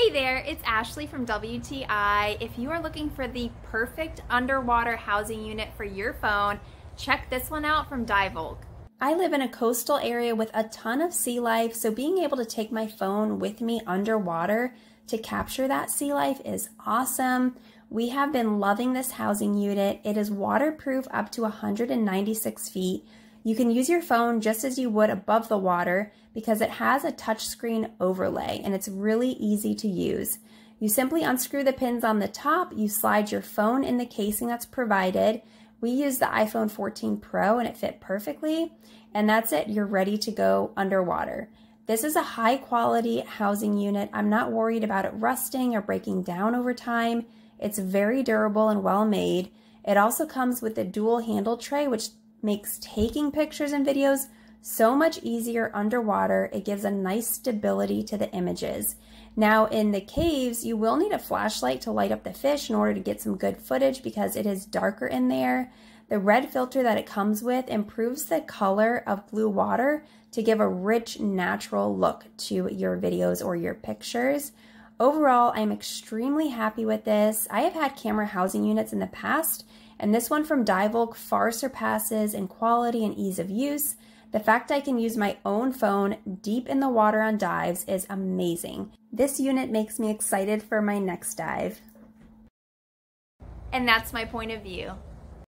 Hey there, it's Ashley from WTI. If you are looking for the perfect underwater housing unit for your phone, check this one out from Divevolk. I live in a coastal area with a ton of sea life, so being able to take my phone with me underwater to capture that sea life is awesome. We have been loving this housing unit. It is waterproof up to 196 feet. You can use your phone just as you would above the water because it has a touchscreen overlay and it's really easy to use. You simply unscrew the pins on the top, you slide your phone in the casing that's provided. We use the iPhone 14 Pro and it fit perfectly, and that's it, you're ready to go underwater. This is a high quality housing unit. I'm not worried about it rusting or breaking down over time. It's very durable and well made. It also comes with a dual handle tray, which makes taking pictures and videos so much easier underwater. It gives a nice stability to the images. Now in the caves, you will need a flashlight to light up the fish in order to get some good footage because it is darker in there. The red filter that it comes with improves the color of blue water to give a rich, natural look to your videos or your pictures. Overall, I'm extremely happy with this. I have had camera housing units in the past, and this one from Divevolk far surpasses in quality and ease of use. The fact I can use my own phone deep in the water on dives is amazing. This unit makes me excited for my next dive. And that's my point of view.